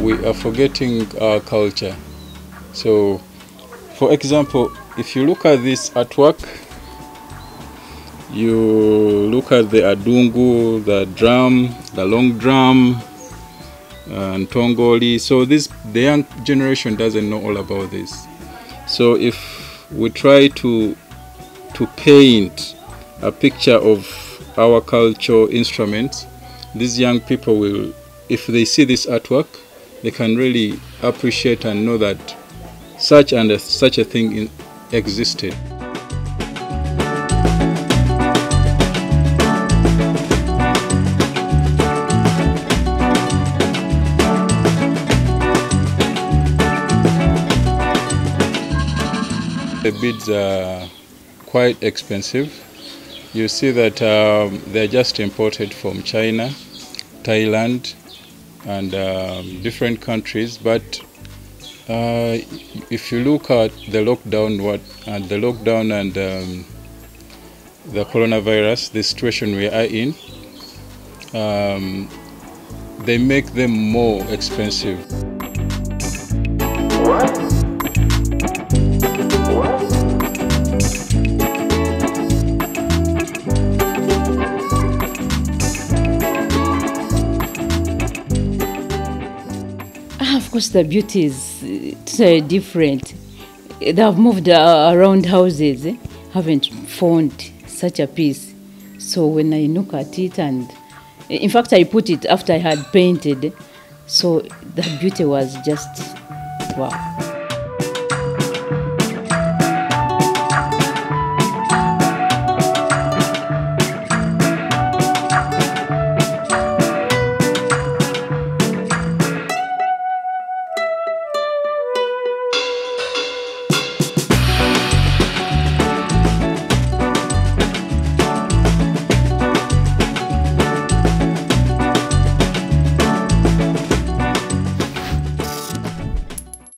we are forgetting our culture. So, for example, if you look at this artwork, you look at the adungu, the drum, the long drum, uh, and tongoli. So this the young generation doesn't know all about this. So if we try to to paint a picture of our cultural instruments, these young people will, if they see this artwork, they can really appreciate and know that such and a, such a thing in, existed. The beads are quite expensive. You see that um, they're just imported from China, Thailand, and um, different countries. But uh, if you look at the lockdown, what and the lockdown and um, the coronavirus, the situation we are in, um, they make them more expensive. Ah, Of course, the beauty is uh, different. They have moved uh, around houses, eh, haven't found such a piece. So when I look at it, and in fact, I put it after I had painted, so the beauty was just wow.